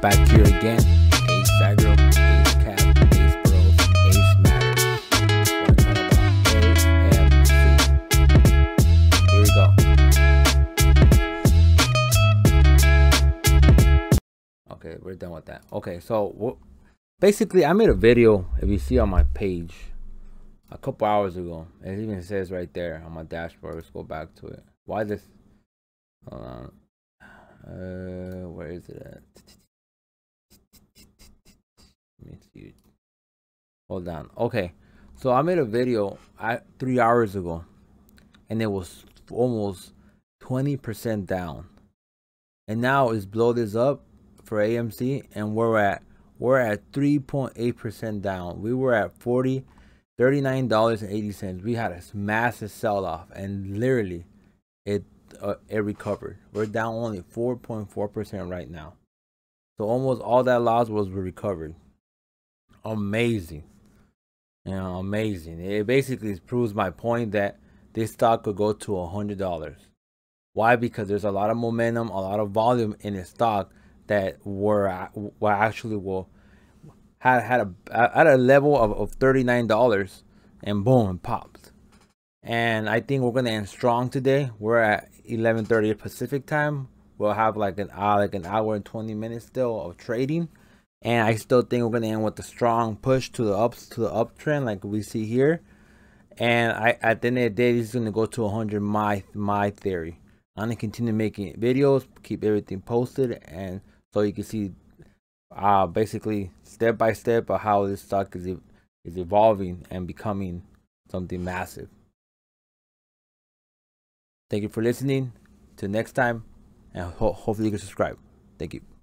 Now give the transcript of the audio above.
back here again. Ace Agro, Ace Cap, Ace Bros, Ace Matters. We're talking about AMC. Here we go. Okay, we're done with that. Okay, so basically, I made a video. If you see on my page, a couple hours ago, it even says right there on my dashboard. Let's go back to it. Why this? Hold on. Uh, where is it at? See. Hold on. Okay, so I made a video I three hours ago, and it was almost twenty percent down, and now it's blow this up for AMC, and we're at we're at three point eight percent down. We were at forty. $39.80 we had a massive sell off and literally it uh, it recovered. We're down only 4.4% right now. So almost all that loss was recovered. Amazing. You know, amazing. It basically proves my point that this stock could go to a hundred dollars. Why? Because there's a lot of momentum, a lot of volume in the stock that were were actually will had had a at a level of, of thirty nine dollars and boom it popped. And I think we're gonna end strong today. We're at 11:30 Pacific time. We'll have like an hour, like an hour and 20 minutes still of trading, and I still think we're gonna end with a strong push to the ups to the uptrend, like we see here. And I, at the end of the day, this is gonna go to 100. My my theory. I'm gonna continue making videos, keep everything posted, and so you can see, uh, basically step by step of how this stock is is evolving and becoming something massive. Thank you for listening. Till next time, and ho hopefully you can subscribe. Thank you.